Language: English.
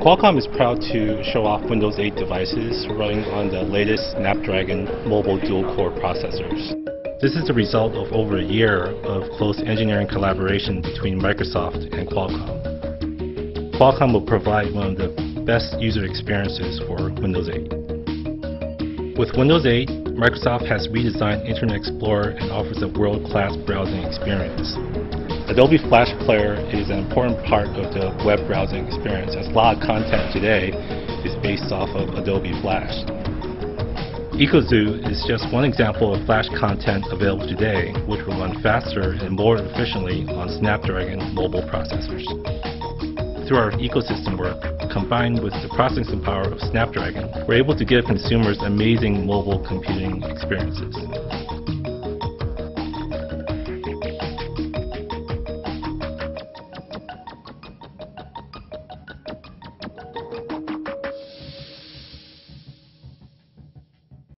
Qualcomm is proud to show off Windows 8 devices running on the latest Snapdragon mobile dual-core processors. This is the result of over a year of close engineering collaboration between Microsoft and Qualcomm. Qualcomm will provide one of the best user experiences for Windows 8. With Windows 8, Microsoft has redesigned Internet Explorer and offers a world-class browsing experience. Adobe Flash Player is an important part of the web browsing experience as a lot of content today is based off of Adobe Flash. EcoZoo is just one example of Flash content available today, which will run faster and more efficiently on Snapdragon mobile processors. Through our ecosystem work, combined with the processing power of Snapdragon, we're able to give consumers amazing mobile computing experiences.